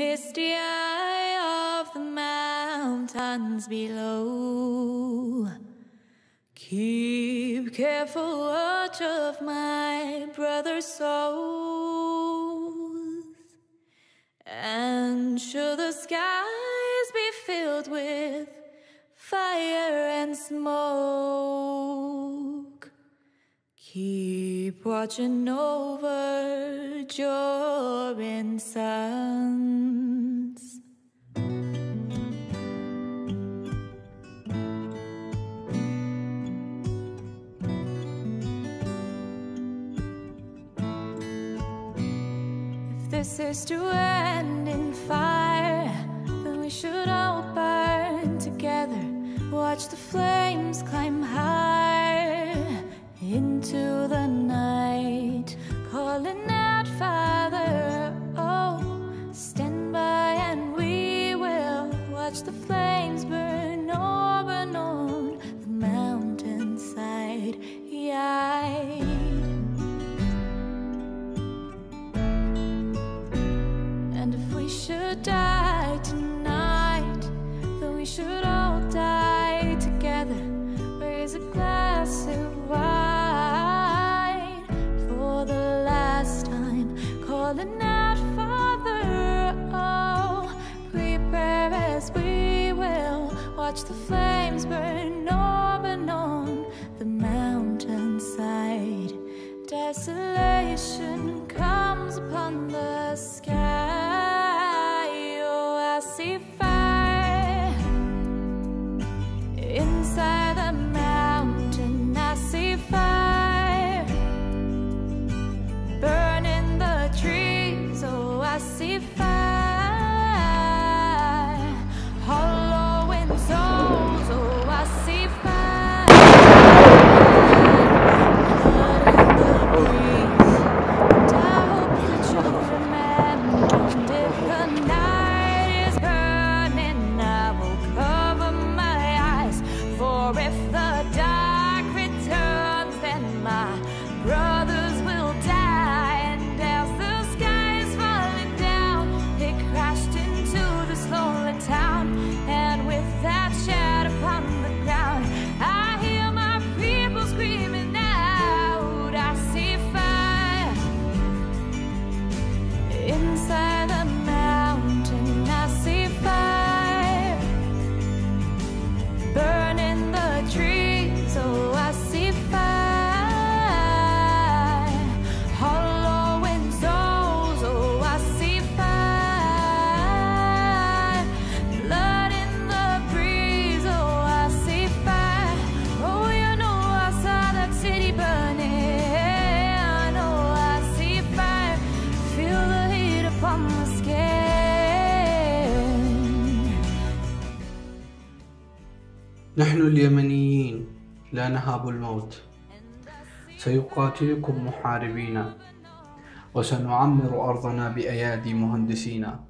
misty eye of the mountains below. Keep careful watch of my brother's souls, and should the skies be filled with fire and smoke, keep watching over Jorin sons. This is to end in fire, then we should all burn together. Watch the flames climb higher into the night, calling out, Father, oh, stand by and we will watch the flames die tonight, then we should all die together. Raise a glass of wine for the last time, calling out, Father. Oh, prepare as we will watch the flames burn over on the mountainside. Desolation comes upon the sky. Inside the نحن اليمنيين لا نهاب الموت. سيقاتلكم محاربينا وسنعمر أرضنا بأيادي مهندسينا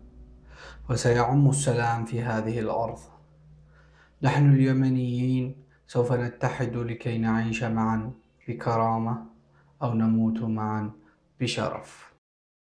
وسيعم السلام في هذه الأرض. نحن اليمنيين سوف نتحد لكي نعيش معا بكرامة أو نموت معا بشرف.